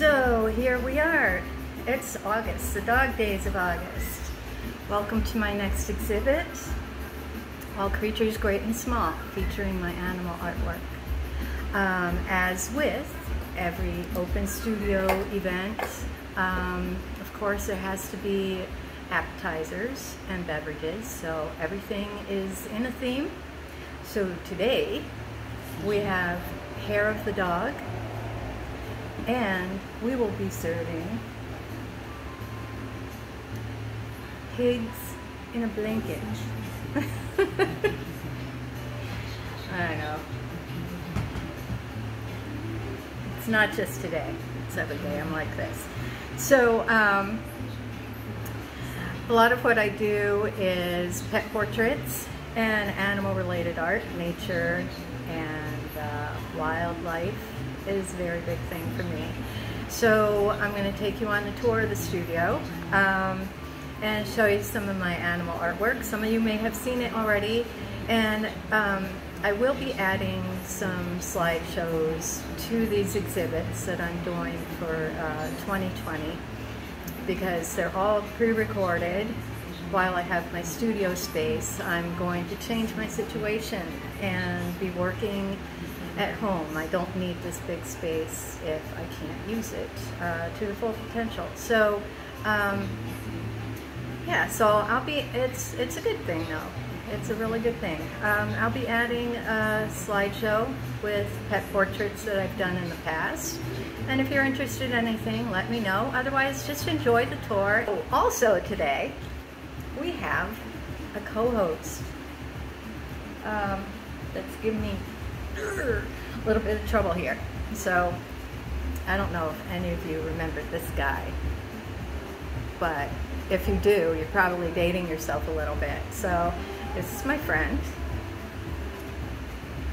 So here we are. It's August, the dog days of August. Welcome to my next exhibit, All Creatures Great and Small, featuring my animal artwork. Um, as with every open studio event, um, of course there has to be appetizers and beverages, so everything is in a theme. So today we have hair of the dog, and we will be serving pigs in a blanket. I know. It's not just today. It's every day I'm like this. So, um, a lot of what I do is pet portraits and animal related art, nature and uh, wildlife is a very big thing for me. So I'm going to take you on a tour of the studio um, and show you some of my animal artwork. Some of you may have seen it already and um, I will be adding some slideshows to these exhibits that I'm doing for uh, 2020 because they're all pre-recorded while I have my studio space. I'm going to change my situation and be working at home. I don't need this big space if I can't use it uh, to the full potential. So, um, yeah, so I'll be, it's, it's a good thing though. It's a really good thing. Um, I'll be adding a slideshow with pet portraits that I've done in the past. And if you're interested in anything, let me know. Otherwise, just enjoy the tour. Also today, we have a co-host um, that's giving me a little bit of trouble here. So I don't know if any of you remember this guy, but if you do, you're probably dating yourself a little bit. So this is my friend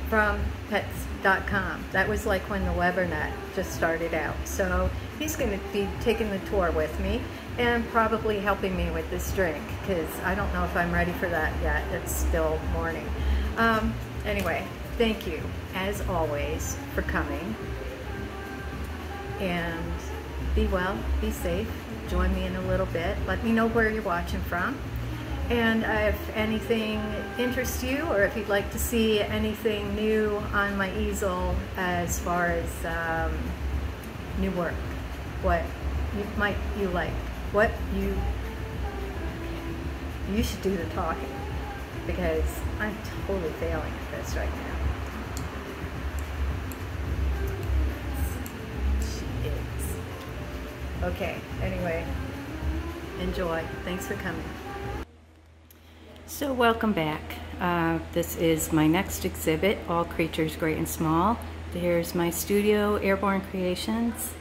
from pets.com. That was like when the Webernet just started out. So he's going to be taking the tour with me and probably helping me with this drink because I don't know if I'm ready for that yet. It's still morning. Um, anyway, thank you, as always, for coming. And be well, be safe. Join me in a little bit. Let me know where you're watching from. And if anything interests you or if you'd like to see anything new on my easel as far as um, new work, what you, might you like, what you, you should do the talking because I'm totally failing at this right now. She is. Okay, anyway, enjoy. Thanks for coming. So welcome back. Uh, this is my next exhibit, All Creatures Great and Small. There's my studio, Airborne Creations.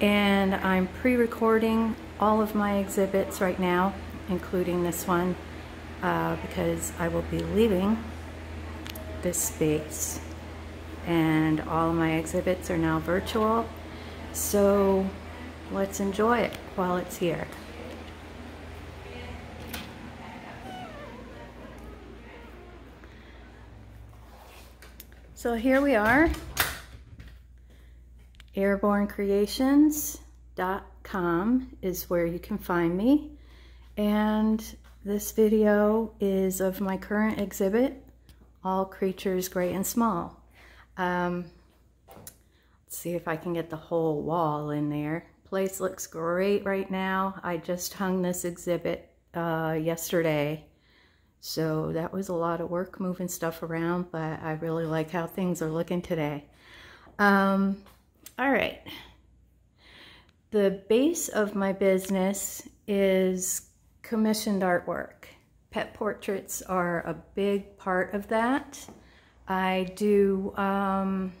And I'm pre-recording all of my exhibits right now, including this one, uh, because I will be leaving this space. And all my exhibits are now virtual. So let's enjoy it while it's here. So here we are, airbornecreations.com is where you can find me. And this video is of my current exhibit, All Creatures Great and Small. Um, let's see if I can get the whole wall in there. Place looks great right now. I just hung this exhibit uh, yesterday so that was a lot of work moving stuff around, but I really like how things are looking today. Um, all right. The base of my business is commissioned artwork. Pet portraits are a big part of that. I do um,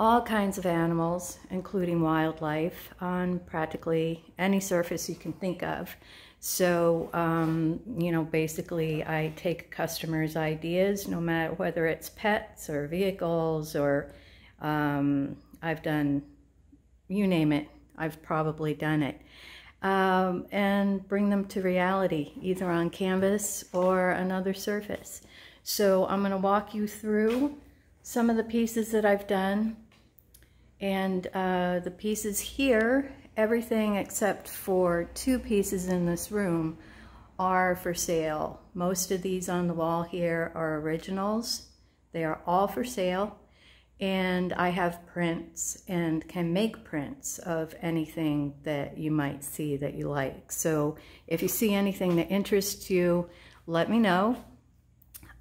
all kinds of animals, including wildlife, on practically any surface you can think of. So, um, you know, basically I take customers' ideas, no matter whether it's pets or vehicles or um, I've done, you name it, I've probably done it. Um, and bring them to reality, either on canvas or another surface. So I'm going to walk you through some of the pieces that I've done And uh, the pieces here, everything except for two pieces in this room are for sale. Most of these on the wall here are originals. They are all for sale. And I have prints and can make prints of anything that you might see that you like. So if you see anything that interests you, let me know.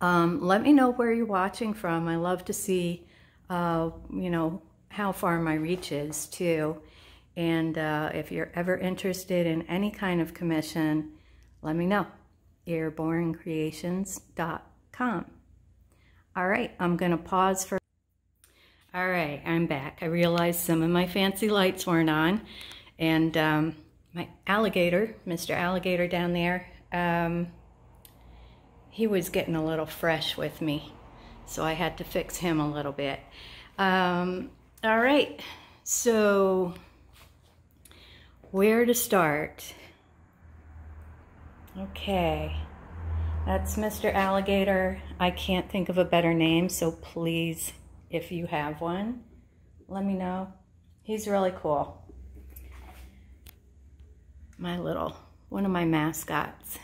Um, let me know where you're watching from. I love to see, uh, you know, how far my reach is too. And uh, if you're ever interested in any kind of commission, let me know. airbornecreations.com. All right, I'm going to pause for... All right, I'm back. I realized some of my fancy lights weren't on. And um, my alligator, Mr. Alligator down there, um, he was getting a little fresh with me. So I had to fix him a little bit. Um, all right, so where to start? Okay, that's Mr. Alligator. I can't think of a better name, so please, if you have one, let me know. He's really cool. My little, one of my mascots.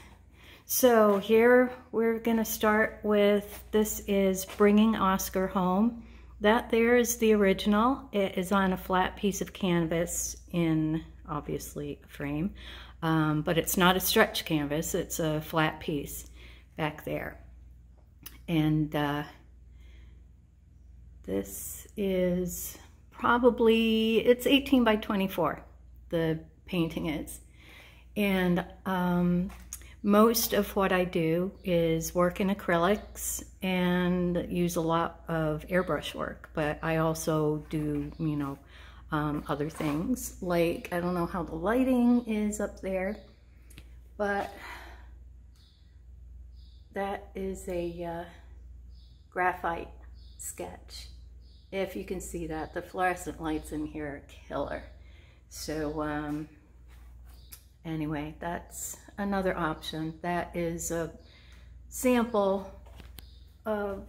So here we're to start with, this is Bringing Oscar Home. That there is the original. It is on a flat piece of canvas in obviously a frame, um, but it's not a stretch canvas. It's a flat piece back there. And uh, this is probably, it's 18 by 24, the painting is. And um, most of what I do is work in acrylics and use a lot of airbrush work, but I also do, you know, um, other things. Like, I don't know how the lighting is up there, but that is a uh, graphite sketch. If you can see that, the fluorescent lights in here are killer. So, um, anyway, that's another option. That is a sample of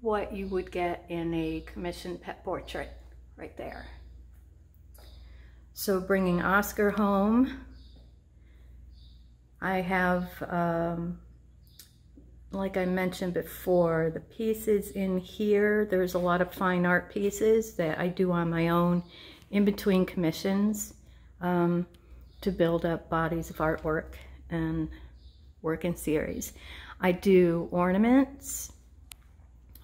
what you would get in a commissioned pet portrait right there. So bringing Oscar home, I have, um, like I mentioned before, the pieces in here, there's a lot of fine art pieces that I do on my own in between commissions. Um, to build up bodies of artwork and work in series. I do ornaments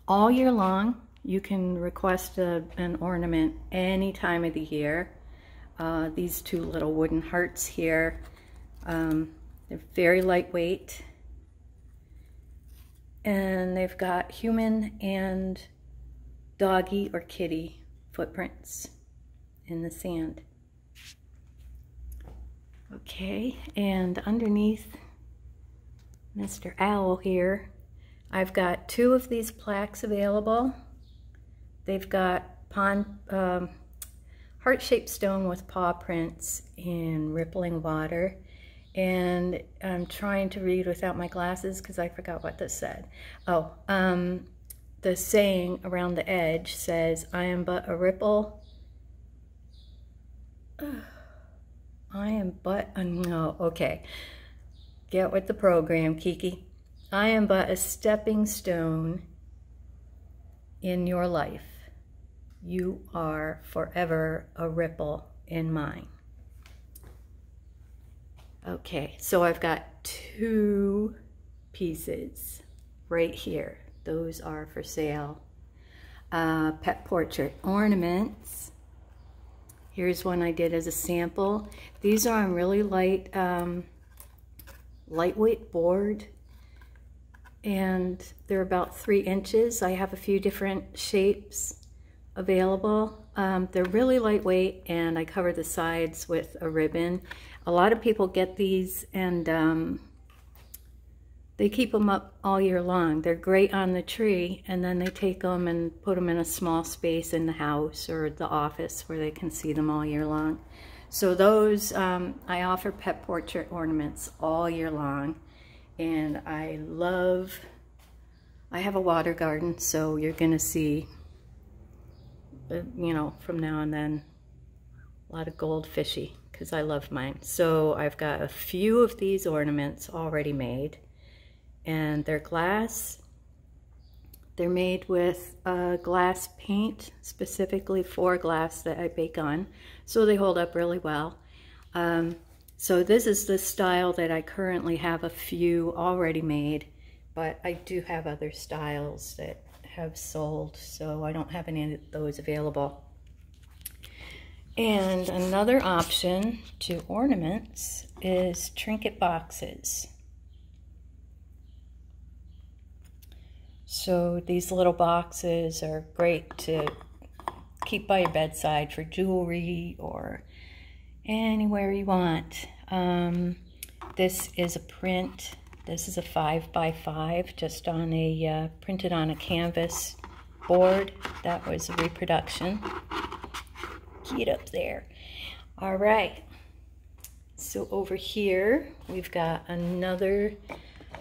all year long. You can request a, an ornament any time of the year. Uh, these two little wooden hearts here, um, they're very lightweight. And they've got human and doggy or kitty footprints in the sand. Okay, and underneath Mr. Owl here, I've got two of these plaques available. They've got pond, um, heart-shaped stone with paw prints in rippling water. And I'm trying to read without my glasses because I forgot what this said. Oh, um, the saying around the edge says, I am but a ripple. I am but a, no, okay. Get with the program, Kiki. I am but a stepping stone in your life. You are forever a ripple in mine. Okay, so I've got two pieces right here. Those are for sale. Uh, pet portrait ornaments. Here's one I did as a sample. These are on really light, um, lightweight board and they're about three inches. I have a few different shapes available. Um, they're really lightweight and I cover the sides with a ribbon. A lot of people get these and um, they keep them up all year long. They're great on the tree, and then they take them and put them in a small space in the house or the office where they can see them all year long. So those, um, I offer pet portrait ornaments all year long, and I love, I have a water garden, so you're gonna see you know, from now and then, a lot of gold fishy because I love mine. So I've got a few of these ornaments already made and they're glass. They're made with uh, glass paint specifically for glass that I bake on. So they hold up really well. Um, so this is the style that I currently have a few already made, but I do have other styles that have sold, so I don't have any of those available. And another option to ornaments is trinket boxes. So these little boxes are great to keep by your bedside for jewelry or anywhere you want. Um, this is a print. This is a five by five, just on a uh, printed on a canvas board. That was a reproduction. Get up there. All right. So over here, we've got another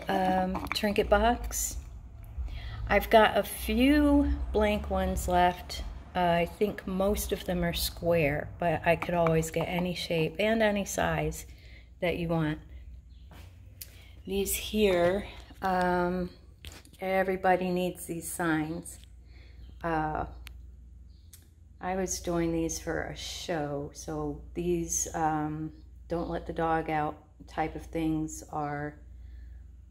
um, trinket box. I've got a few blank ones left. Uh, I think most of them are square, but I could always get any shape and any size that you want. These here, um, everybody needs these signs. Uh, I was doing these for a show, so these um, don't let the dog out type of things are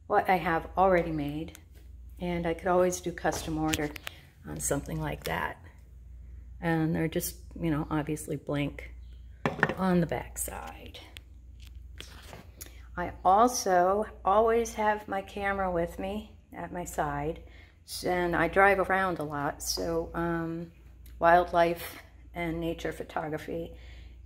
what I have already made. And I could always do custom order on something like that. And they're just, you know, obviously blank on the back side. I also always have my camera with me at my side. And I drive around a lot, so um, wildlife and nature photography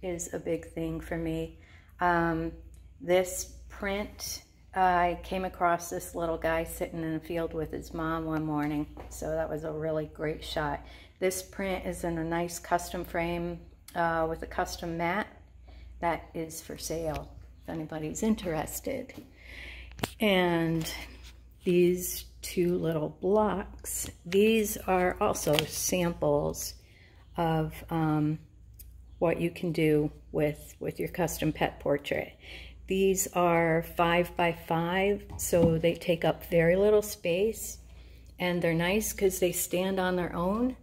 is a big thing for me. Um, this print, I came across this little guy sitting in a field with his mom one morning, so that was a really great shot. This print is in a nice custom frame uh, with a custom mat. That is for sale if anybody's interested. And these two little blocks, these are also samples of um, what you can do with, with your custom pet portrait. These are five by five, so they take up very little space and they're nice because they stand on their own.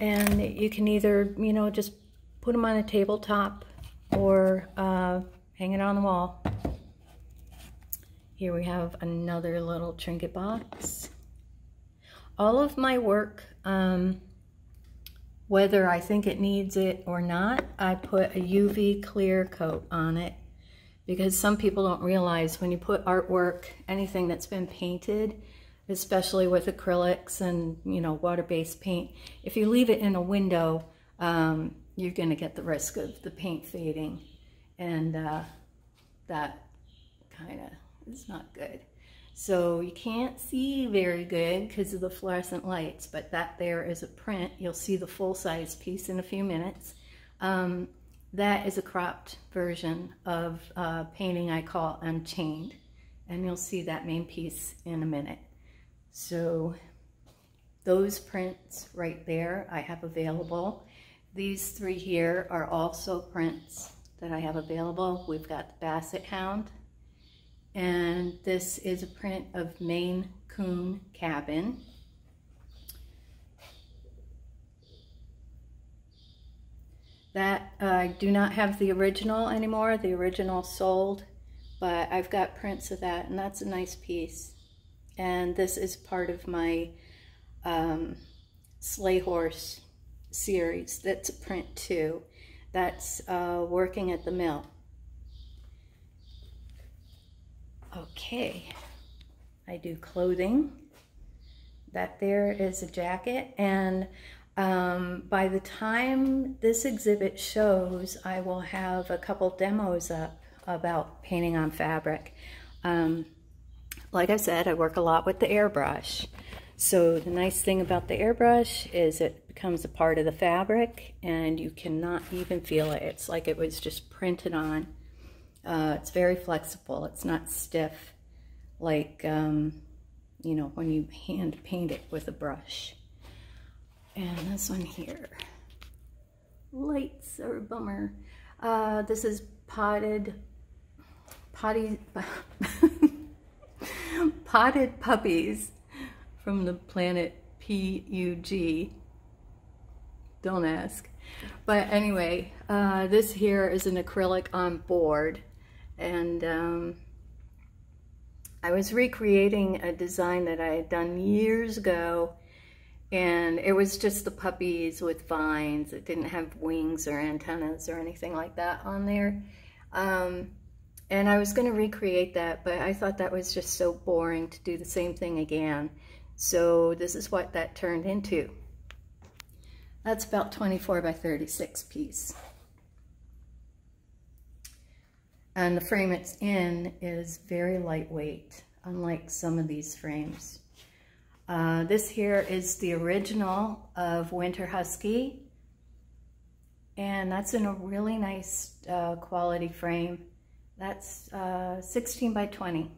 And you can either, you know, just put them on a tabletop or uh, hang it on the wall. Here we have another little trinket box. All of my work, um, whether I think it needs it or not, I put a UV clear coat on it because some people don't realize when you put artwork, anything that's been painted, especially with acrylics and, you know, water-based paint, if you leave it in a window, um, you're going to get the risk of the paint fading. And uh, that kind of is not good. So you can't see very good because of the fluorescent lights, but that there is a print. You'll see the full-size piece in a few minutes. Um, that is a cropped version of a painting I call Unchained, and you'll see that main piece in a minute. So those prints right there I have available. These three here are also prints that I have available. We've got the Basset Hound, and this is a print of Maine Coon Cabin. That uh, I do not have the original anymore. The original sold, but I've got prints of that, and that's a nice piece. And this is part of my um, Sleigh Horse series. That's a print too. That's uh, working at the mill. Okay, I do clothing. That there is a jacket and um, by the time this exhibit shows, I will have a couple demos up about painting on fabric. Um, like I said, I work a lot with the airbrush. So the nice thing about the airbrush is it becomes a part of the fabric and you cannot even feel it. It's like it was just printed on. Uh, it's very flexible. It's not stiff like, um, you know, when you hand paint it with a brush. And this one here. lights are a bummer. Uh, this is potted, potty, potted puppies from the planet P-U-G. Don't ask. But anyway, uh, this here is an acrylic on board. And um, I was recreating a design that I had done years ago. And it was just the puppies with vines. It didn't have wings or antennas or anything like that on there. Um, and I was going to recreate that, but I thought that was just so boring to do the same thing again. So this is what that turned into. That's about 24 by 36 piece. And the frame it's in is very lightweight, unlike some of these frames. Uh, this here is the original of Winter Husky. And that's in a really nice uh, quality frame. That's uh, 16 by 20.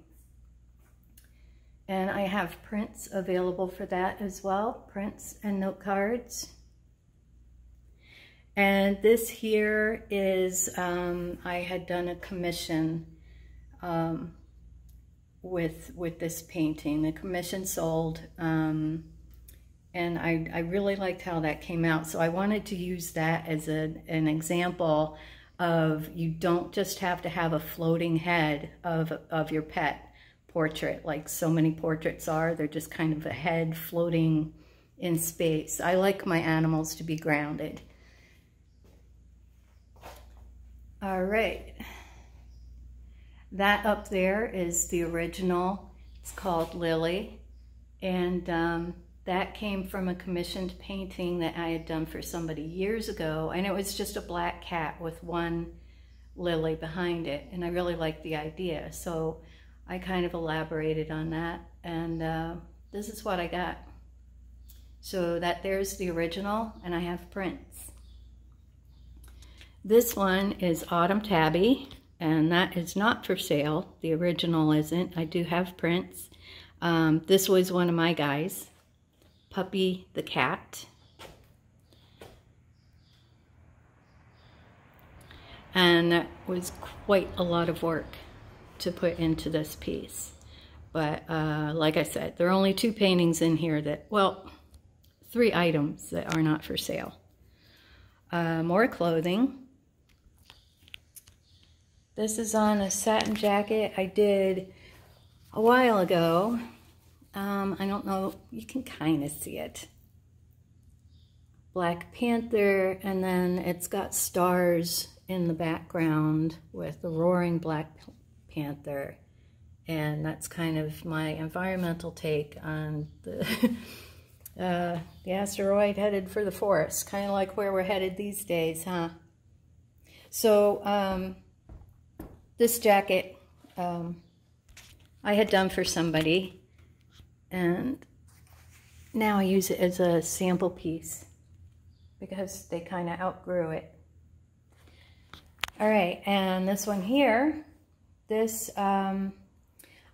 And I have prints available for that as well, prints and note cards. And this here is, um, I had done a commission um, with with this painting. The commission sold, um, and I, I really liked how that came out. So I wanted to use that as a, an example of you don't just have to have a floating head of, of your pet portrait like so many portraits are. They're just kind of a head floating in space. I like my animals to be grounded. All right. That up there is the original. It's called Lily. And um, that came from a commissioned painting that I had done for somebody years ago. And it was just a black cat with one lily behind it. And I really liked the idea. So I kind of elaborated on that. And uh, this is what I got. So that there's the original and I have prints. This one is Autumn Tabby, and that is not for sale. The original isn't. I do have prints. Um, this was one of my guys, Puppy the Cat. And that was quite a lot of work to put into this piece. But uh, like I said, there are only two paintings in here that, well, three items that are not for sale. Uh, more clothing. This is on a satin jacket I did a while ago. Um, I don't know, you can kind of see it. Black Panther, and then it's got stars in the background with the roaring Black Panther. And that's kind of my environmental take on the, uh, the asteroid headed for the forest, kind of like where we're headed these days, huh? So, um, this jacket um, I had done for somebody and now I use it as a sample piece because they kind of outgrew it. All right, and this one here, this, um,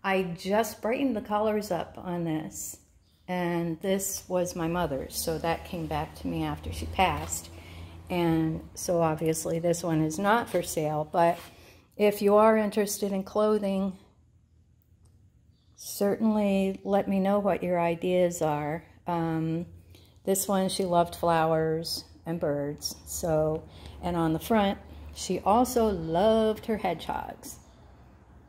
I just brightened the colors up on this. And this was my mother's, so that came back to me after she passed. And so obviously this one is not for sale, but if you are interested in clothing, certainly let me know what your ideas are. Um, this one, she loved flowers and birds. So, and on the front, she also loved her hedgehogs.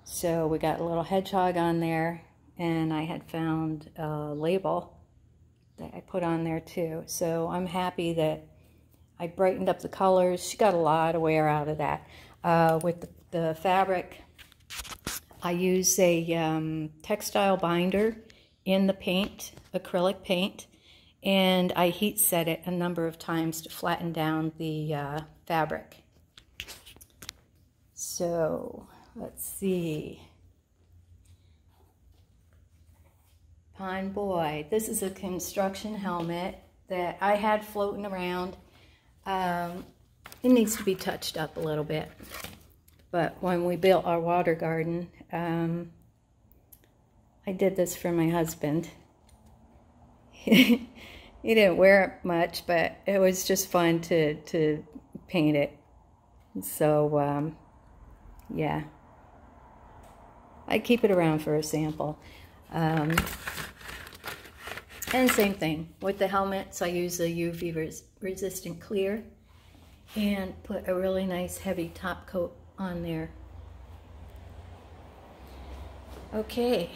So we got a little hedgehog on there, and I had found a label that I put on there too. So I'm happy that I brightened up the colors. She got a lot of wear out of that. Uh, with the the fabric, I use a um, textile binder in the paint, acrylic paint, and I heat set it a number of times to flatten down the uh, fabric. So, let's see. Pine Boy. This is a construction helmet that I had floating around. Um, it needs to be touched up a little bit. But when we built our water garden, um, I did this for my husband. he didn't wear it much, but it was just fun to, to paint it. So, um, yeah. I keep it around for a sample. Um, and same thing with the helmets. I use a UV res resistant clear and put a really nice heavy top coat on there. Okay.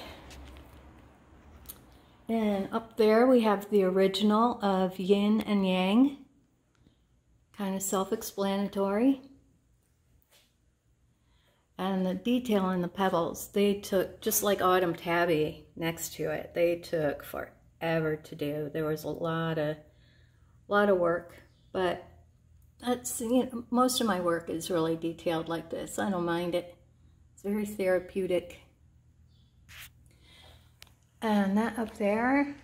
And up there we have the original of Yin and Yang. Kind of self-explanatory. And the detail on the pebbles, they took, just like Autumn Tabby next to it, they took forever to do. There was a lot of, lot of work, but that's, you know, most of my work is really detailed like this. I don't mind it. It's very therapeutic. And that up there,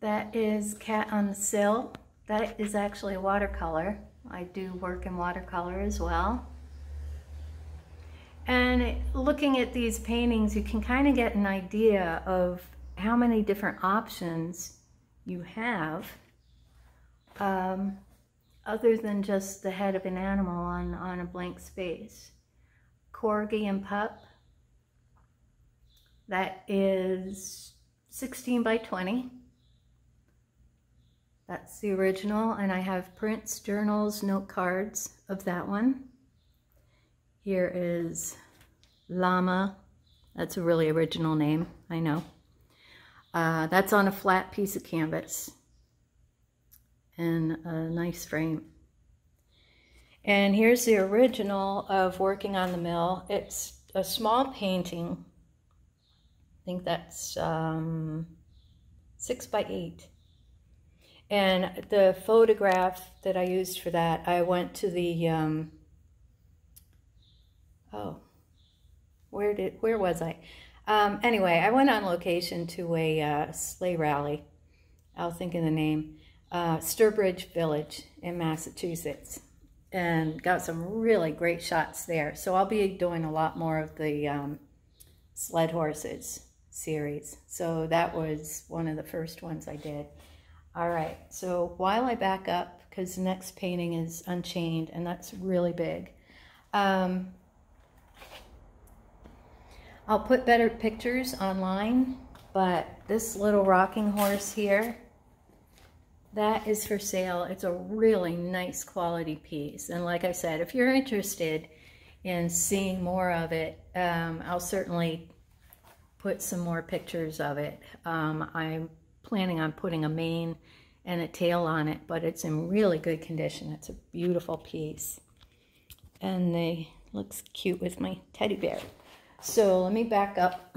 that is Cat on the Sill. That is actually a watercolor. I do work in watercolor as well. And looking at these paintings, you can kind of get an idea of how many different options you have um, other than just the head of an animal on, on a blank space. Corgi and Pup, that is 16 by 20. That's the original, and I have prints, journals, note cards of that one. Here is Llama. That's a really original name, I know. Uh, that's on a flat piece of canvas and a nice frame. And here's the original of Working on the Mill. It's a small painting. I think that's um, six by eight. And the photograph that I used for that, I went to the um, oh, where did, where was I? Um, anyway, I went on location to a uh, sleigh rally. I'll think of the name. Uh, Sturbridge Village in Massachusetts and got some really great shots there. So I'll be doing a lot more of the um, sled horses series. So that was one of the first ones I did. All right, so while I back up, because the next painting is Unchained, and that's really big. Um, I'll put better pictures online, but this little rocking horse here, that is for sale. It's a really nice quality piece. And like I said, if you're interested in seeing more of it, um, I'll certainly put some more pictures of it. Um, I'm planning on putting a mane and a tail on it, but it's in really good condition. It's a beautiful piece. And they looks cute with my teddy bear. So let me back up.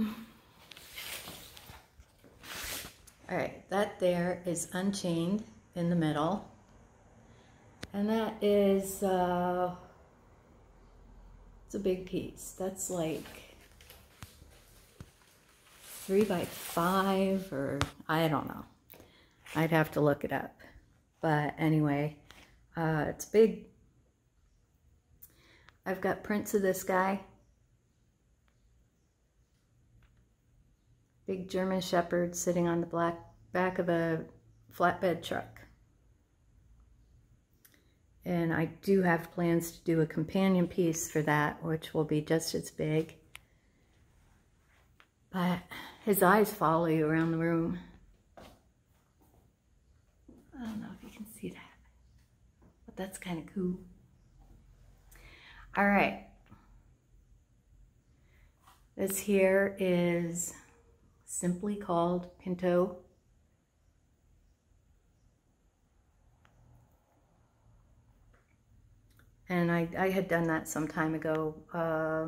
All right, that there is unchained in the middle. And that is, uh, it's a big piece. That's like three by five or I don't know. I'd have to look it up. But anyway, uh, it's big. I've got prints of this guy. Big German Shepherd sitting on the black back of a flatbed truck. And I do have plans to do a companion piece for that, which will be just as big. But his eyes follow you around the room. I don't know if you can see that, but that's kind of cool. All right. This here is simply called Pinto. And I, I had done that some time ago uh,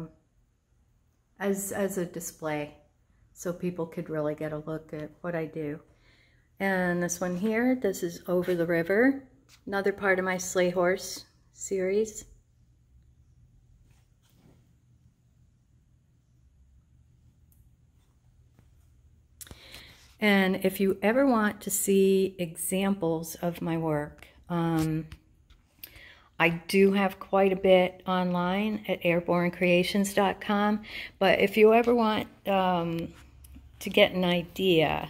as, as a display so people could really get a look at what I do. And this one here, this is Over the River, another part of my Sleigh Horse series. And if you ever want to see examples of my work, um, I do have quite a bit online at airbornecreations.com. But if you ever want um, to get an idea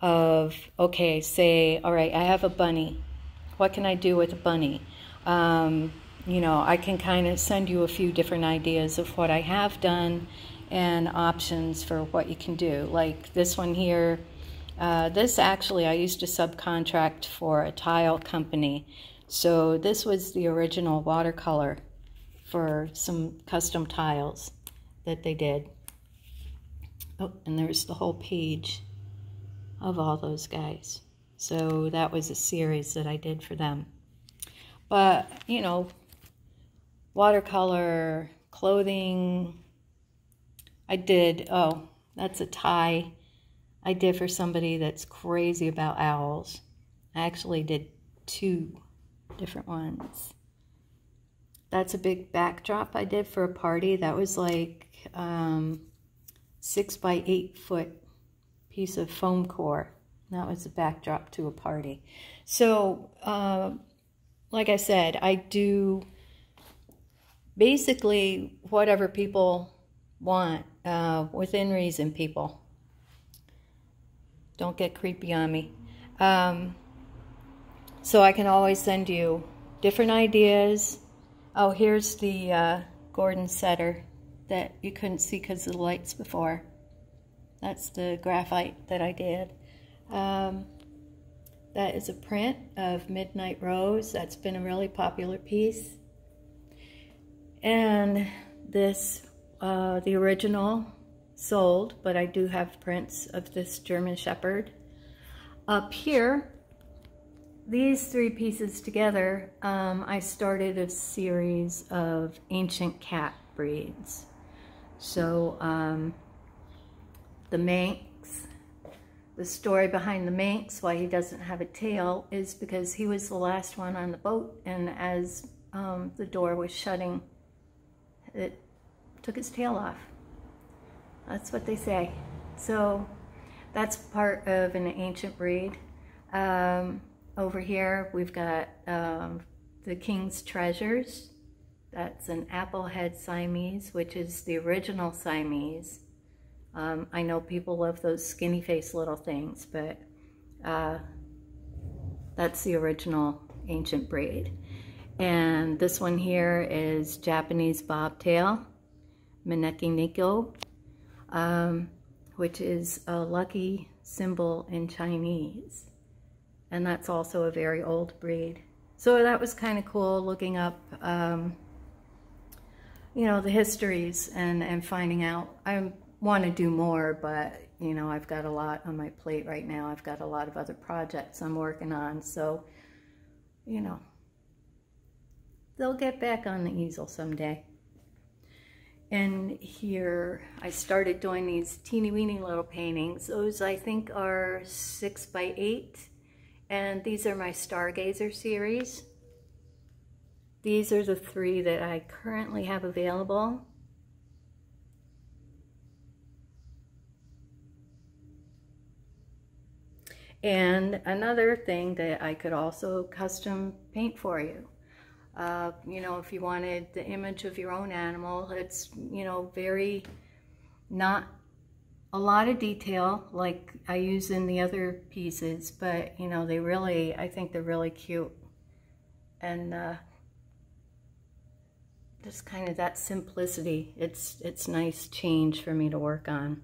of, okay, say, all right, I have a bunny. What can I do with a bunny? um, you know, I can kind of send you a few different ideas of what I have done and options for what you can do. Like this one here, uh, this actually I used to subcontract for a tile company. So this was the original watercolor for some custom tiles that they did. Oh, and there's the whole page of all those guys. So that was a series that I did for them. But, you know, watercolor, clothing, I did, oh, that's a tie I did for somebody that's crazy about owls. I actually did two different ones. That's a big backdrop I did for a party. That was like um, six by eight foot piece of foam core. That was a backdrop to a party. So, uh, like I said, I do basically whatever people want uh, within reason, people. Don't get creepy on me. Um, so I can always send you different ideas. Oh, here's the uh, Gordon setter that you couldn't see because of the lights before. That's the graphite that I did. Um, that is a print of Midnight Rose. That's been a really popular piece. And this, uh, the original sold, but I do have prints of this German Shepherd. Up here, these three pieces together, um, I started a series of ancient cat breeds. So um, the Manx, the story behind the Manx, why he doesn't have a tail, is because he was the last one on the boat, and as um, the door was shutting, it took his tail off. That's what they say. So that's part of an ancient breed. Um, over here, we've got um, the King's Treasures. That's an Applehead Siamese, which is the original Siamese. Um, I know people love those skinny face little things, but uh, that's the original ancient breed. And this one here is Japanese bobtail, Maneki um, which is a lucky symbol in Chinese. And that's also a very old breed. So that was kind of cool looking up, um, you know, the histories and, and finding out. I want to do more, but, you know, I've got a lot on my plate right now. I've got a lot of other projects I'm working on. So, you know, they'll get back on the easel someday. And here I started doing these teeny weeny little paintings. Those I think are six by eight. And these are my Stargazer series. These are the three that I currently have available. And another thing that I could also custom paint for you. Uh, you know, if you wanted the image of your own animal, it's, you know, very not a lot of detail like I use in the other pieces, but, you know, they really, I think they're really cute. And uh, just kind of that simplicity, it's, it's nice change for me to work on.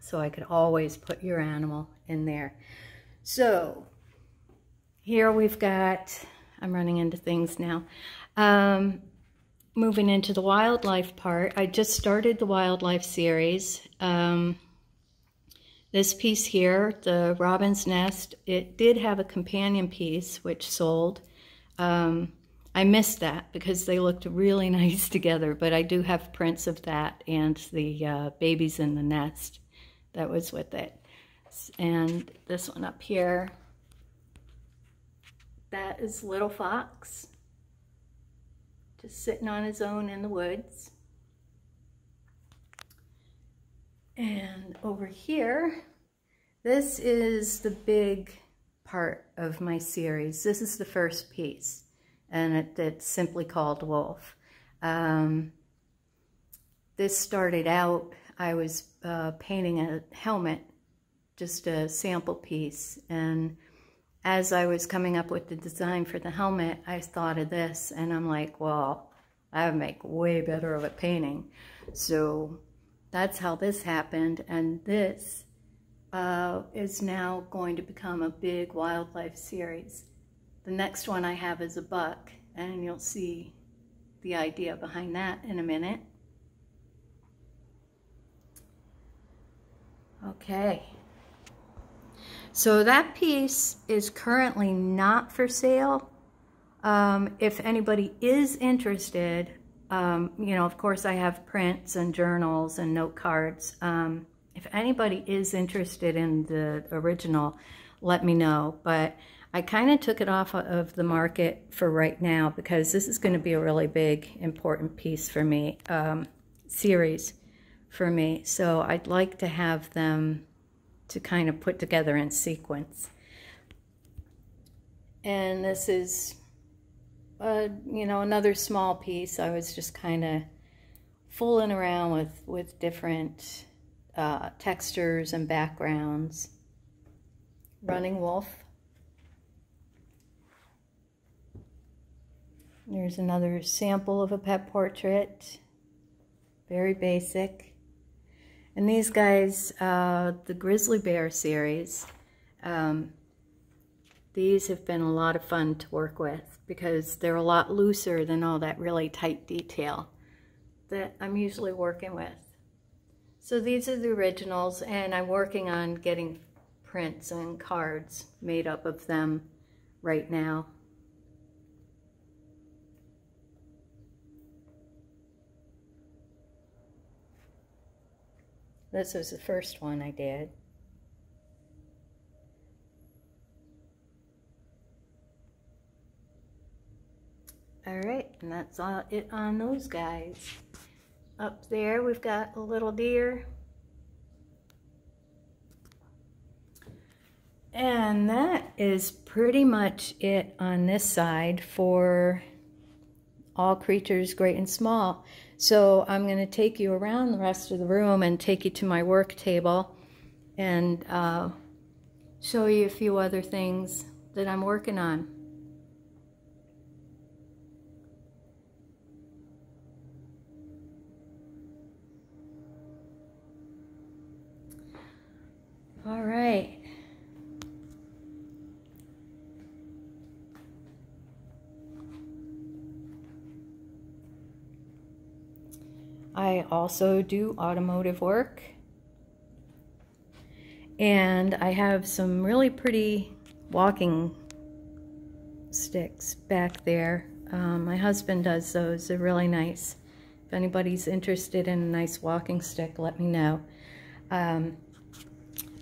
So I could always put your animal in there. So here we've got I'm running into things now. Um, moving into the wildlife part, I just started the wildlife series. Um, this piece here, the robin's nest, it did have a companion piece which sold. Um, I missed that because they looked really nice together, but I do have prints of that and the uh, babies in the nest that was with it. And this one up here, that is Little Fox, just sitting on his own in the woods. And over here, this is the big part of my series. This is the first piece, and it, it's simply called Wolf. Um, this started out, I was uh, painting a helmet, just a sample piece, and as I was coming up with the design for the helmet, I thought of this and I'm like, well, I would make way better of a painting. So that's how this happened. And this uh, is now going to become a big wildlife series. The next one I have is a buck and you'll see the idea behind that in a minute. Okay. So that piece is currently not for sale. Um, if anybody is interested, um, you know, of course I have prints and journals and note cards. Um, if anybody is interested in the original, let me know. But I kind of took it off of the market for right now because this is going to be a really big, important piece for me, um, series for me. So I'd like to have them to kind of put together in sequence. And this is, uh, you know, another small piece. I was just kind of fooling around with, with different uh, textures and backgrounds. Running Wolf. There's another sample of a pet portrait. Very basic. And these guys, uh, the Grizzly Bear series, um, these have been a lot of fun to work with because they're a lot looser than all that really tight detail that I'm usually working with. So these are the originals and I'm working on getting prints and cards made up of them right now. This was the first one I did. All right, and that's all it on those guys. Up there, we've got a little deer. And that is pretty much it on this side for all creatures great and small. So I'm going to take you around the rest of the room and take you to my work table and uh, show you a few other things that I'm working on. All right. I also do automotive work. And I have some really pretty walking sticks back there. Um, my husband does those. They're really nice. If anybody's interested in a nice walking stick, let me know. Um,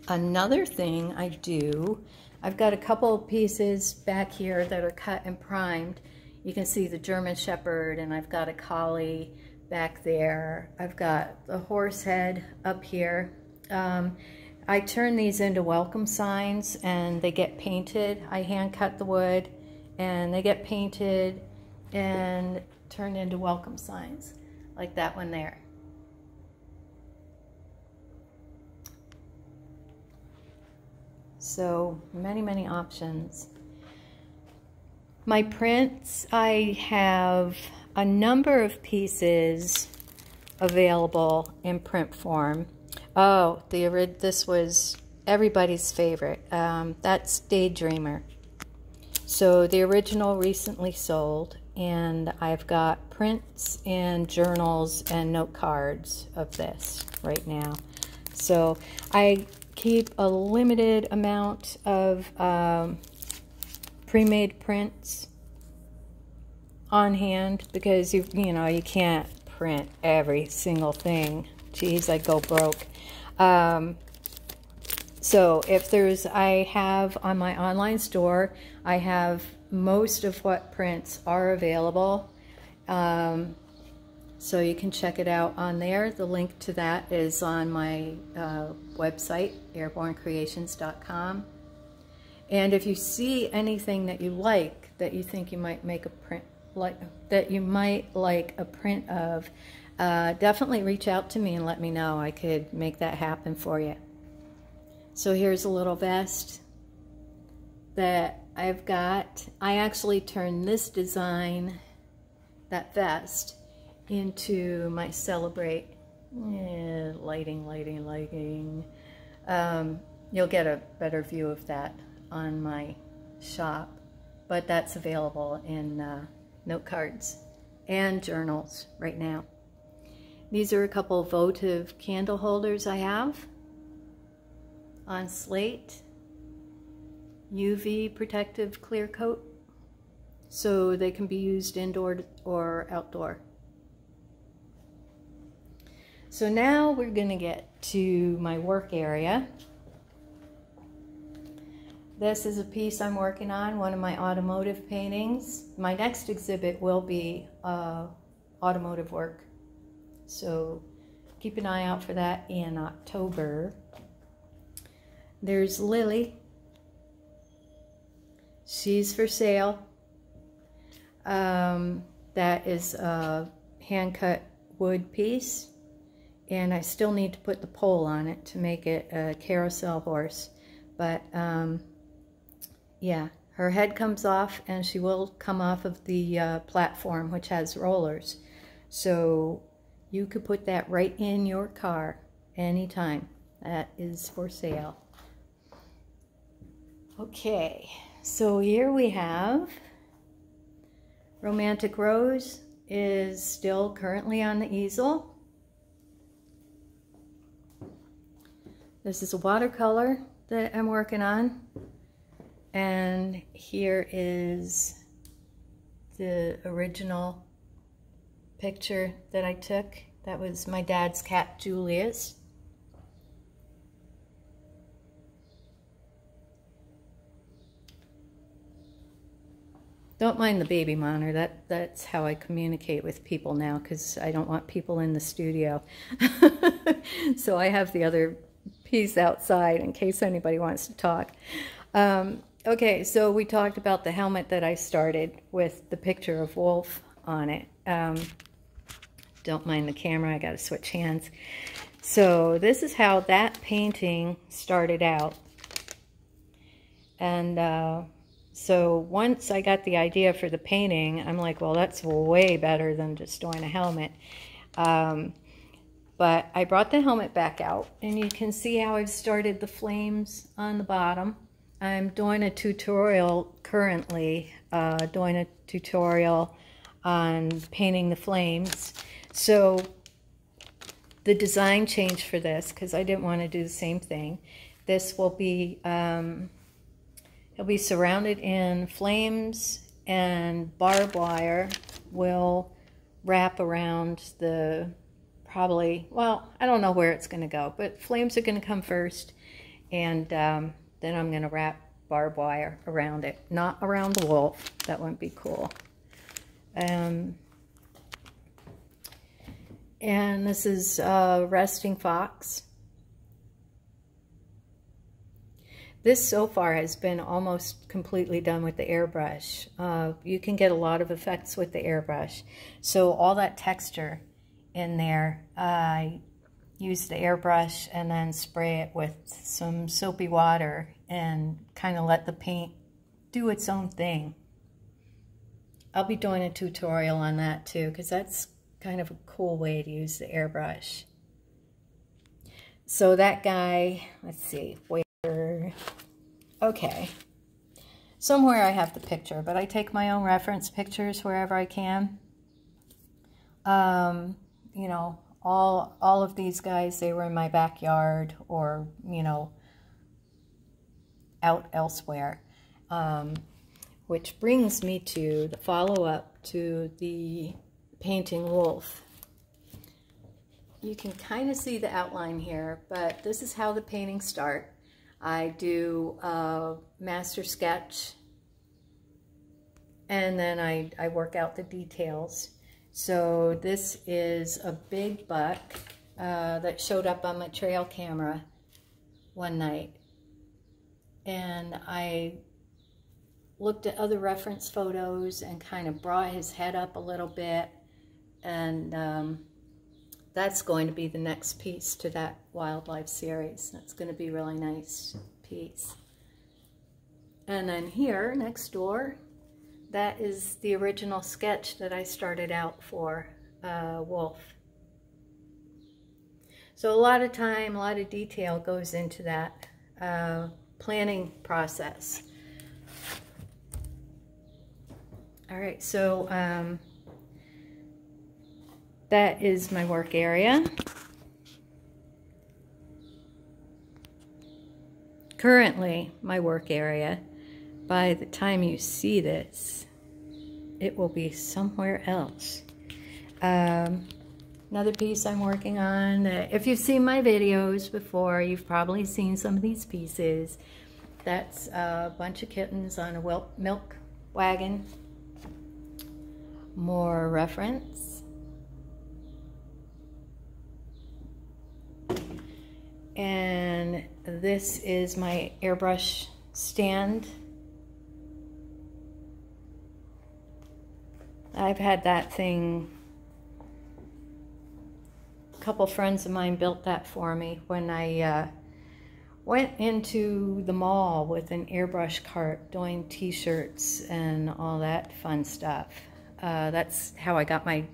another thing I do, I've got a couple pieces back here that are cut and primed. You can see the German Shepherd and I've got a Collie back there. I've got the horse head up here. Um, I turn these into welcome signs and they get painted. I hand cut the wood and they get painted and turned into welcome signs like that one there. So many, many options. My prints, I have a number of pieces available in print form. Oh, the this was everybody's favorite. Um, that's Daydreamer. So the original recently sold, and I've got prints and journals and note cards of this right now. So I keep a limited amount of um, pre-made prints on hand because you you know you can't print every single thing. Geez, I go broke. Um, so if there's, I have on my online store, I have most of what prints are available. Um, so you can check it out on there. The link to that is on my uh, website, airbornecreations.com. And if you see anything that you like, that you think you might make a print like that you might like a print of, uh, definitely reach out to me and let me know. I could make that happen for you. So here's a little vest that I've got, I actually turned this design, that vest, into my Celebrate eh, lighting, lighting, lighting. Um, you'll get a better view of that on my shop, but that's available in uh, note cards and journals right now. These are a couple votive candle holders I have on slate. UV protective clear coat so they can be used indoor or outdoor. So now we're going to get to my work area. This is a piece I'm working on, one of my automotive paintings. My next exhibit will be uh, automotive work. So keep an eye out for that in October. There's Lily. She's for sale. Um, that is a hand-cut wood piece. And I still need to put the pole on it to make it a carousel horse. But, um, yeah, her head comes off and she will come off of the uh, platform, which has rollers. So you could put that right in your car anytime. That is for sale. Okay, so here we have Romantic Rose is still currently on the easel. This is a watercolor that I'm working on. And here is the original picture that I took. That was my dad's cat, Julius. Don't mind the baby monitor. That that's how I communicate with people now because I don't want people in the studio. so I have the other piece outside in case anybody wants to talk. Um, okay, so we talked about the helmet that I started with the picture of Wolf on it. Um, don't mind the camera, I gotta switch hands. So this is how that painting started out. And uh, so once I got the idea for the painting, I'm like, well, that's way better than just doing a helmet. Um, but I brought the helmet back out, and you can see how I've started the flames on the bottom. I'm doing a tutorial currently, uh, doing a tutorial on painting the flames. So the design changed for this because I didn't want to do the same thing. This will be, um, it'll be surrounded in flames and barbed wire will wrap around the probably, well, I don't know where it's going to go, but flames are going to come first and um, then I'm going to wrap barbed wire around it. Not around the wolf. That wouldn't be cool. Um, and this is uh, Resting Fox. This so far has been almost completely done with the airbrush. Uh, you can get a lot of effects with the airbrush. So all that texture in there, I use the airbrush and then spray it with some soapy water and kind of let the paint do its own thing. I'll be doing a tutorial on that too because that's kind of a cool way to use the airbrush. So that guy, let's see, where, okay. Somewhere I have the picture, but I take my own reference pictures wherever I can. Um, you know, all, all of these guys, they were in my backyard or, you know, out elsewhere. Um, which brings me to the follow-up to the painting wolf. You can kind of see the outline here, but this is how the paintings start. I do a master sketch and then I, I work out the details. So this is a big buck uh, that showed up on my trail camera one night. And I looked at other reference photos and kind of brought his head up a little bit and um, that's going to be the next piece to that wildlife series. That's going to be a really nice piece. And then here next door, that is the original sketch that I started out for uh, Wolf. So a lot of time, a lot of detail goes into that uh, planning process. All right, so um, that is my work area. Currently, my work area, by the time you see this, it will be somewhere else. Um, another piece I'm working on. Uh, if you've seen my videos before, you've probably seen some of these pieces. That's a bunch of kittens on a milk wagon. More reference. And this is my airbrush stand. I've had that thing A couple friends of mine built that for me when I uh, went into the mall with an airbrush cart doing t-shirts and all that fun stuff. Uh, that's how I got my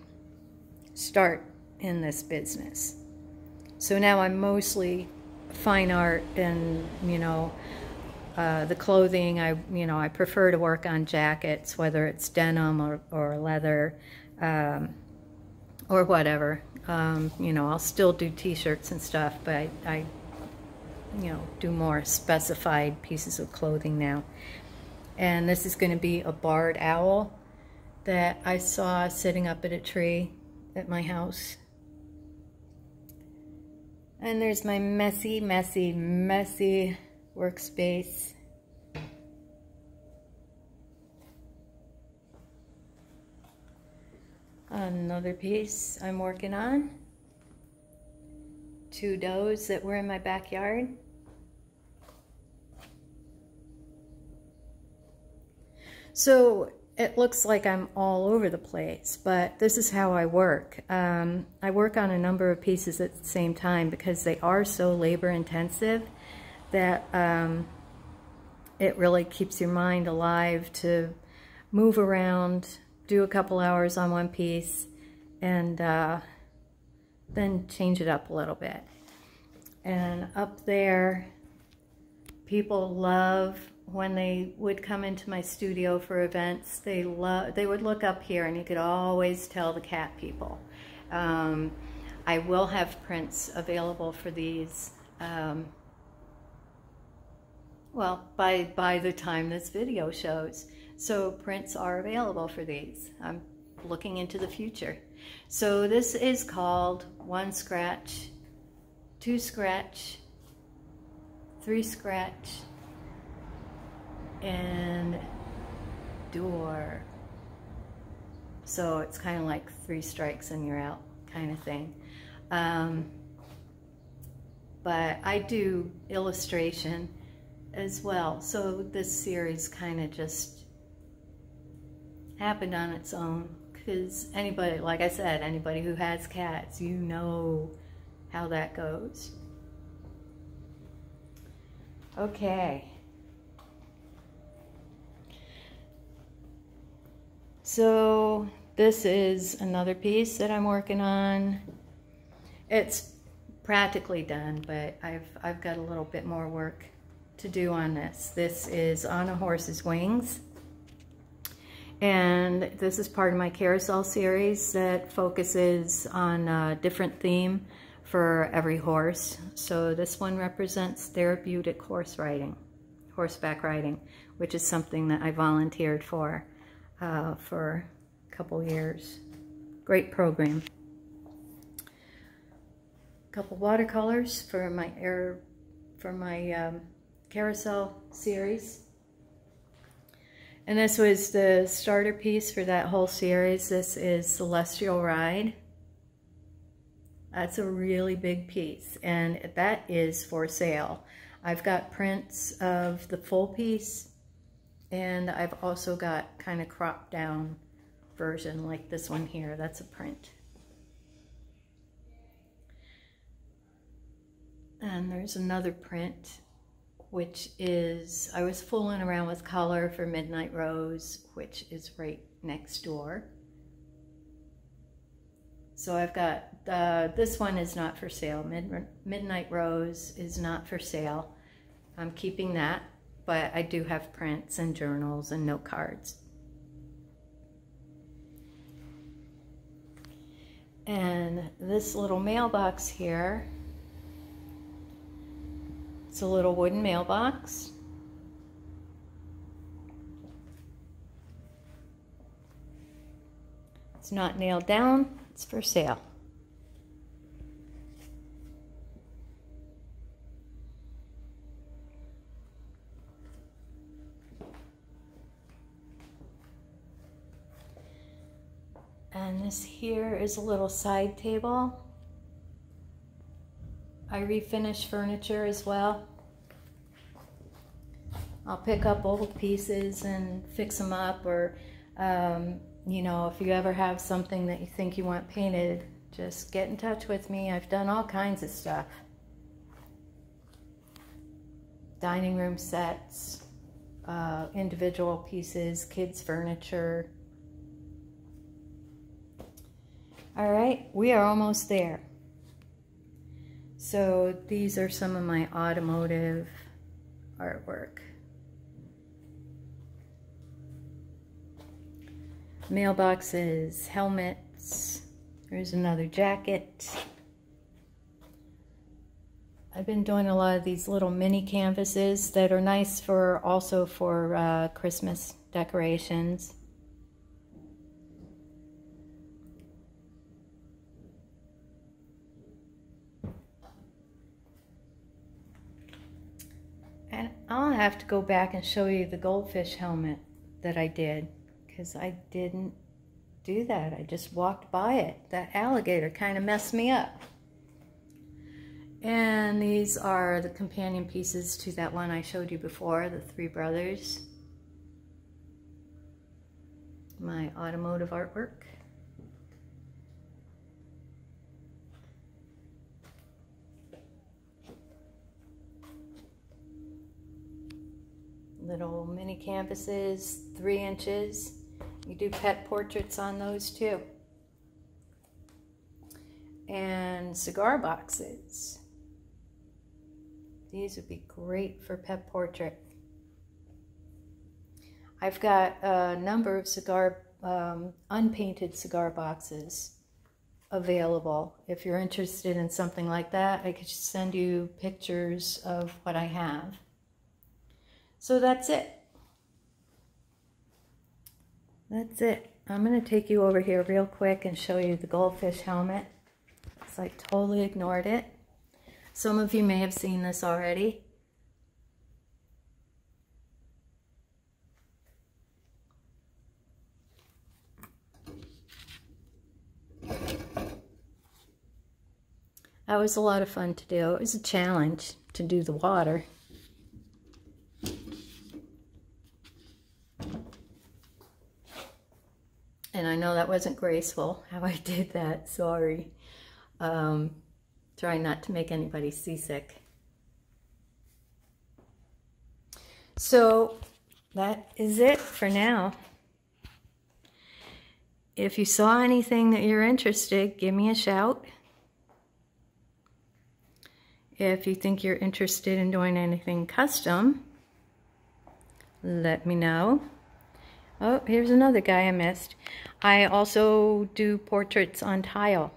start in this business. So now I'm mostly fine art and, you know, uh, the clothing, I, you know, I prefer to work on jackets, whether it's denim or, or leather um, or whatever. Um, you know, I'll still do t-shirts and stuff, but I, I, you know, do more specified pieces of clothing now. And this is going to be a barred owl that I saw sitting up at a tree at my house. And there's my messy, messy, messy workspace. Another piece I'm working on. Two does that were in my backyard. So it looks like I'm all over the place, but this is how I work. Um, I work on a number of pieces at the same time because they are so labor intensive that um, it really keeps your mind alive to move around, do a couple hours on one piece and uh, then change it up a little bit. And up there, people love when they would come into my studio for events, they love they would look up here and you could always tell the cat people. Um, I will have prints available for these. Um, well, by, by the time this video shows. So prints are available for these. I'm looking into the future. So this is called one scratch, two scratch, three scratch, and door. So it's kind of like three strikes and you're out kind of thing. Um, but I do illustration as well. So this series kind of just happened on its own because anybody, like I said, anybody who has cats, you know how that goes. Okay. So this is another piece that I'm working on. It's practically done, but I've, I've got a little bit more work to do on this. This is On a Horse's Wings. And this is part of my carousel series that focuses on a different theme for every horse. So this one represents therapeutic horse riding, horseback riding, which is something that I volunteered for uh, for a couple years. Great program. A couple watercolors for my air, for my um, carousel series. And this was the starter piece for that whole series. This is Celestial Ride. That's a really big piece and that is for sale. I've got prints of the full piece and I've also got kind of cropped down version like this one here. That's a print. And there's another print which is, I was fooling around with color for Midnight Rose, which is right next door. So I've got, uh, this one is not for sale. Mid Midnight Rose is not for sale. I'm keeping that, but I do have prints and journals and note cards. And this little mailbox here, it's a little wooden mailbox. It's not nailed down, it's for sale. And this here is a little side table. I refinish furniture as well. I'll pick up old pieces and fix them up or um, you know, if you ever have something that you think you want painted, just get in touch with me. I've done all kinds of stuff. Dining room sets, uh, individual pieces, kids furniture. All right, we are almost there. So these are some of my automotive artwork. mailboxes, helmets. There's another jacket. I've been doing a lot of these little mini canvases that are nice for also for uh, Christmas decorations. And I'll have to go back and show you the goldfish helmet that I did because I didn't do that. I just walked by it. That alligator kind of messed me up. And these are the companion pieces to that one I showed you before, the Three Brothers. My automotive artwork. Little mini canvases, three inches. You do pet portraits on those too. And cigar boxes. These would be great for pet portrait. I've got a number of cigar, um, unpainted cigar boxes available. If you're interested in something like that, I could send you pictures of what I have. So that's it. That's it. I'm going to take you over here real quick and show you the goldfish helmet. Because I totally ignored it. Some of you may have seen this already. That was a lot of fun to do. It was a challenge to do the water. And I know that wasn't graceful how I did that, sorry. Um, trying not to make anybody seasick. So that is it for now. If you saw anything that you're interested, give me a shout. If you think you're interested in doing anything custom, let me know. Oh, here's another guy I missed. I also do portraits on tile.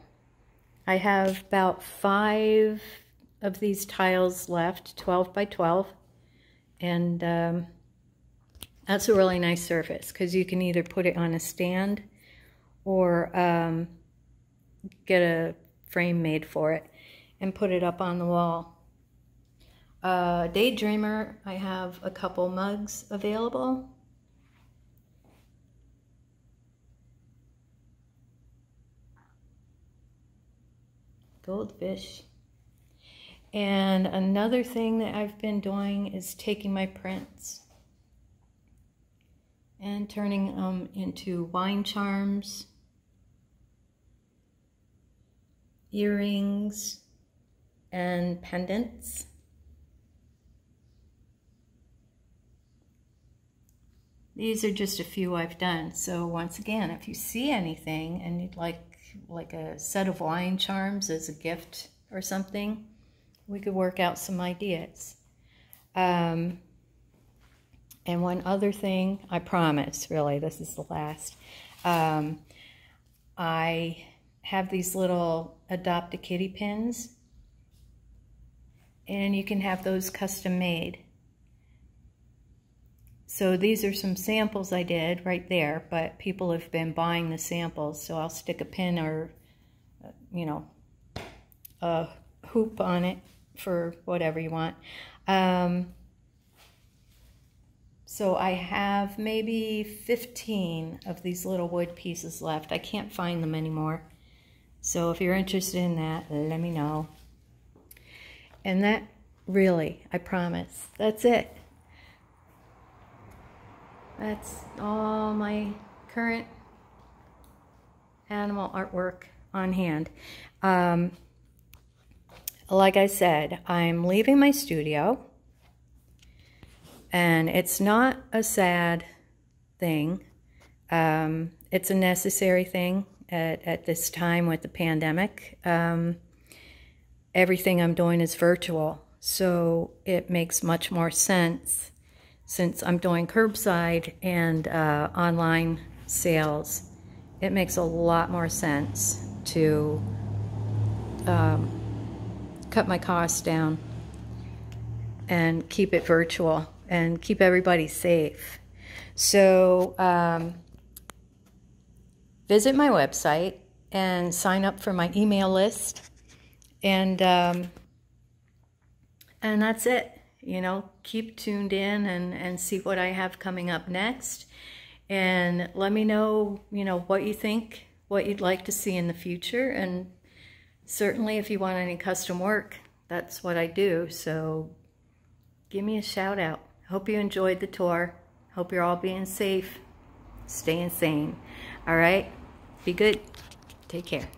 I have about five of these tiles left, 12 by 12. And um, that's a really nice surface because you can either put it on a stand or um, get a frame made for it and put it up on the wall. Uh, Daydreamer, I have a couple mugs available. goldfish. And another thing that I've been doing is taking my prints and turning them into wine charms, earrings, and pendants. These are just a few I've done. So once again, if you see anything and you'd like like a set of wine charms as a gift or something, we could work out some ideas. Um, and one other thing, I promise, really, this is the last. Um, I have these little Adopt a Kitty pins, and you can have those custom made. So these are some samples I did right there, but people have been buying the samples, so I'll stick a pin or, you know, a hoop on it for whatever you want. Um, so I have maybe 15 of these little wood pieces left. I can't find them anymore. So if you're interested in that, let me know. And that really, I promise, that's it. That's all my current animal artwork on hand. Um, like I said, I'm leaving my studio. And it's not a sad thing. Um, it's a necessary thing at, at this time with the pandemic. Um, everything I'm doing is virtual, so it makes much more sense since I'm doing curbside and uh, online sales. It makes a lot more sense to um, cut my costs down and keep it virtual and keep everybody safe. So um, visit my website and sign up for my email list. And, um, and that's it. You know, keep tuned in and, and see what I have coming up next. And let me know, you know, what you think, what you'd like to see in the future. And certainly if you want any custom work, that's what I do. So give me a shout out. Hope you enjoyed the tour. Hope you're all being safe, staying sane. All right? Be good. Take care.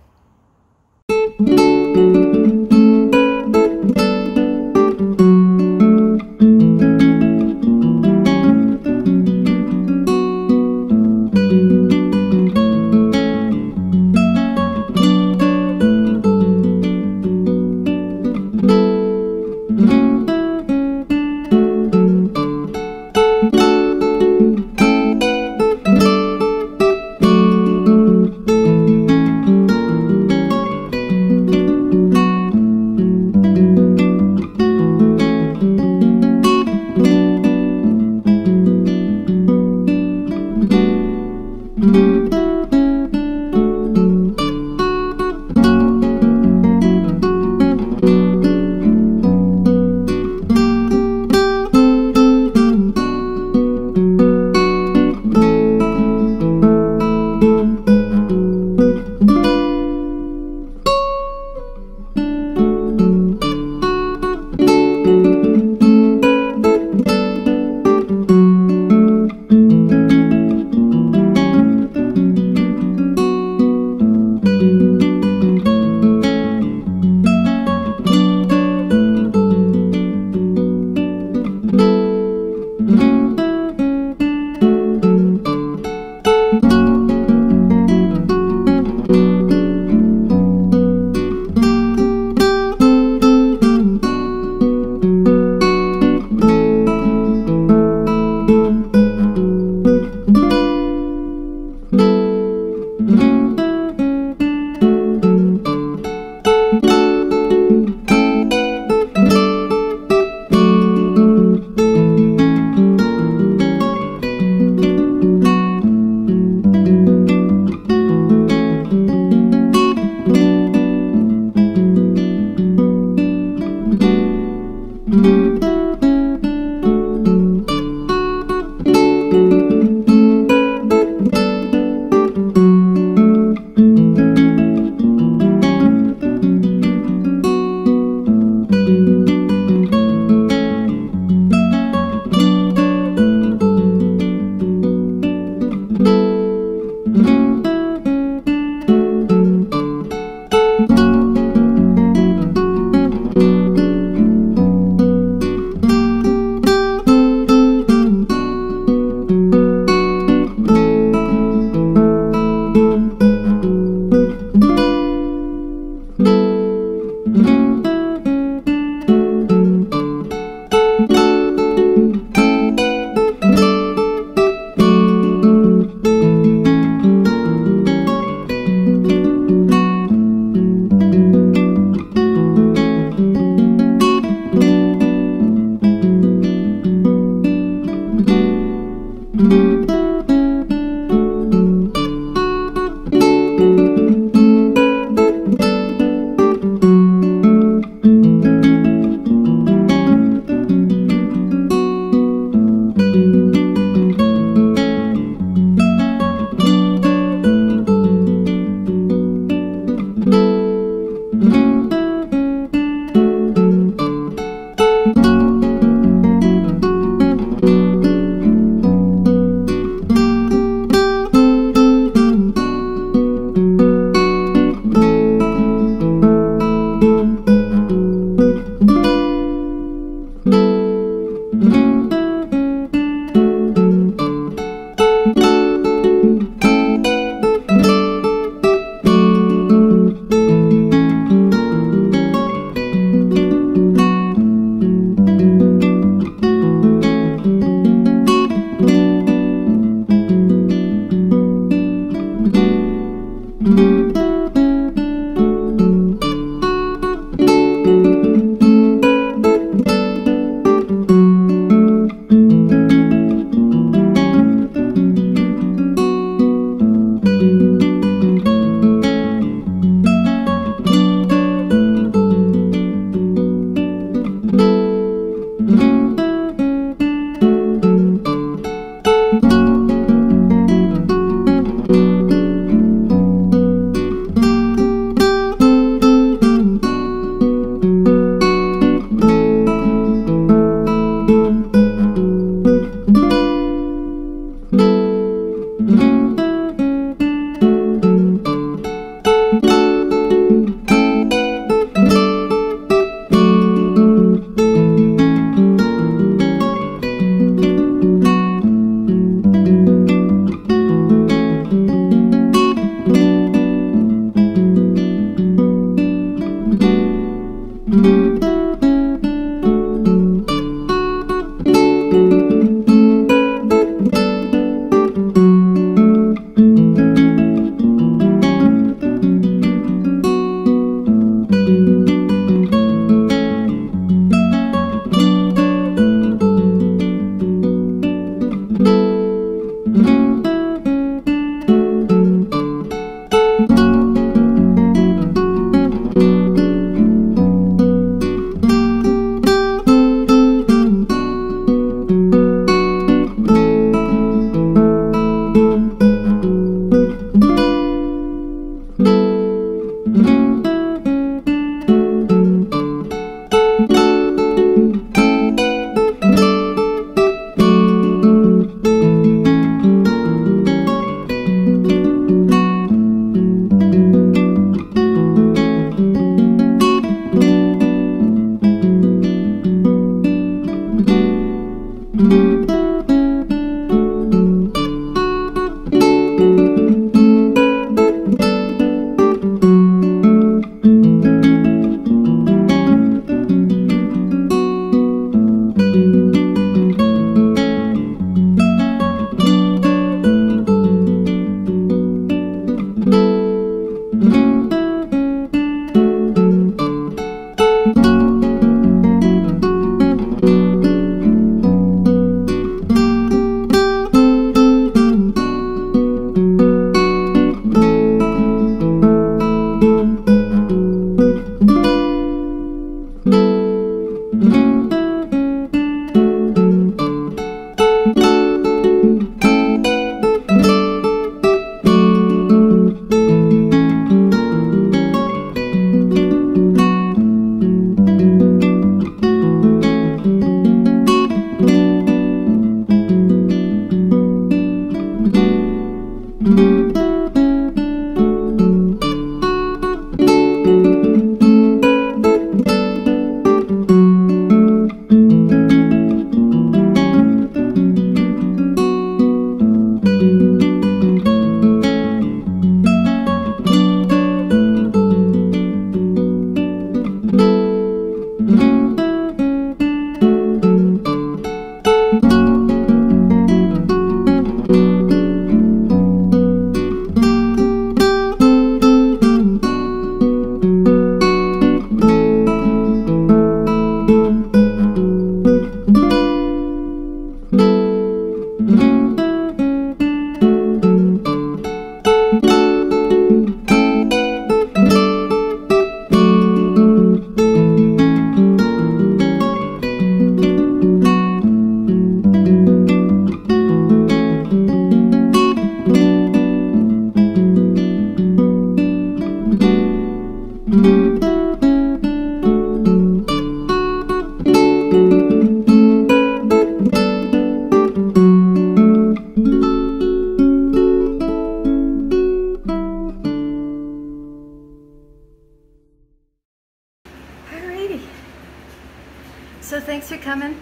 Thanks for coming.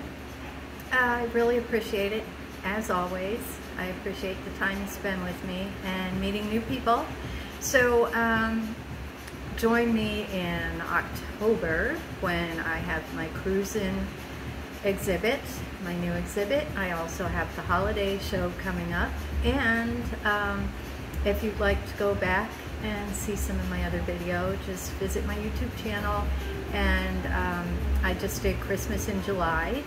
I really appreciate it, as always. I appreciate the time you spend with me and meeting new people. So um, join me in October when I have my cruising exhibit, my new exhibit. I also have the holiday show coming up. And um, if you'd like to go back and see some of my other video, just visit my YouTube channel. And um, I just did Christmas in July.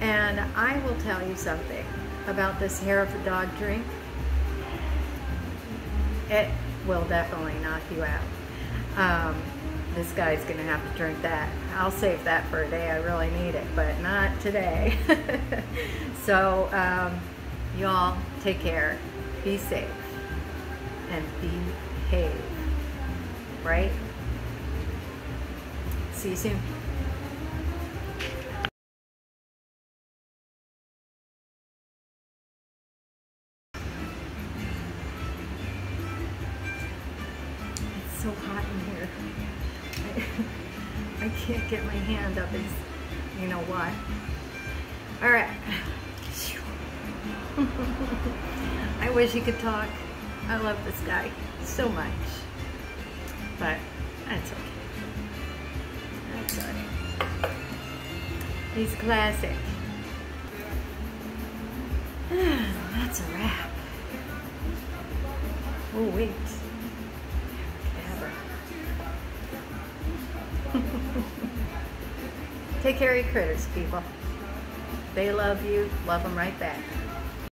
And I will tell you something about this hair of a dog drink. It will definitely knock you out. Um, this guy's gonna have to drink that. I'll save that for a day. I really need it, but not today. so, um, y'all take care, be safe, and behave. Right? See you soon. It's so hot in here. I, I can't get my hand up. It's, you know why. All right. I wish he could talk. I love this guy so much. But that's okay. That's. He's classic. That's a wrap. Oh, wait. Take care of your critters, people. They love you. Love them right back.